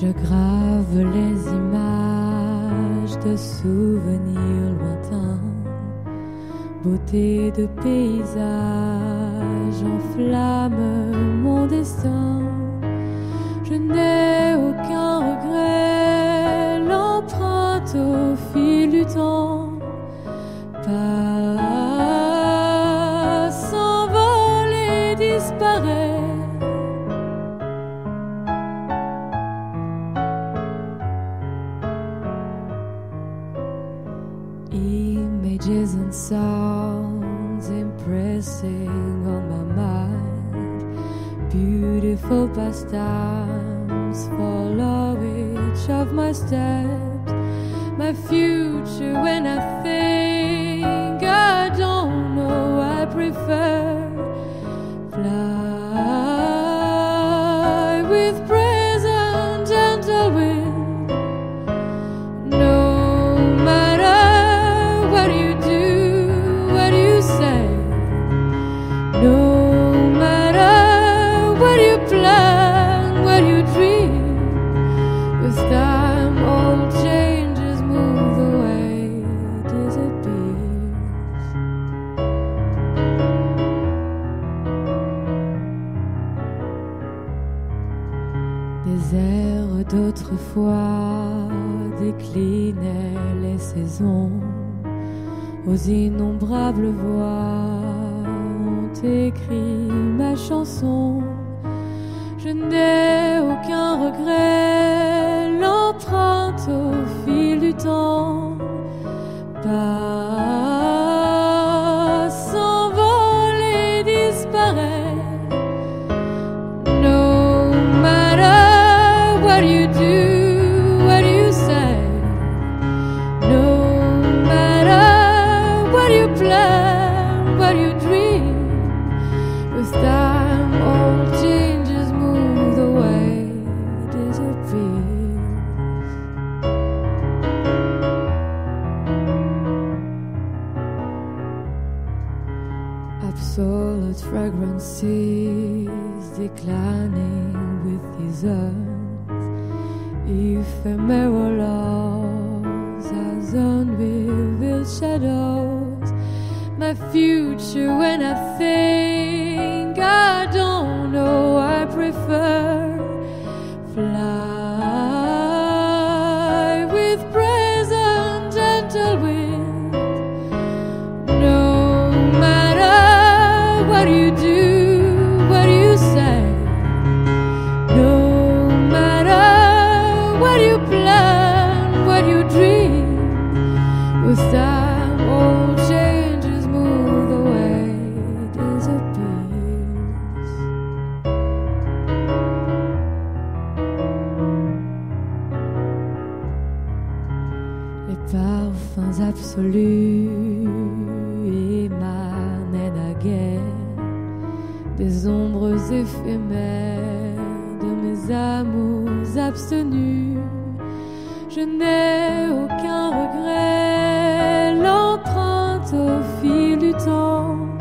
Je grave les images de souvenirs lointains, beauté de paysage enflamme mon destin. Je n'ai aucun regret, l'empreinte au fil du temps. Passe, s'envole et disparaît. Images and sounds impressing on my mind. Beautiful pastimes follow each of my steps. My future when I think I don't know, I prefer Des airs d'autrefois déclinaient les saisons, aux innombrables voix ont écrit ma chanson. Je n'ai aucun regret, Absolute fragrances declining with his earth. Ephemeral laws as unrevealed shadows. My future when I think I don't know, I prefer Je n'ai aucun regret, 去走。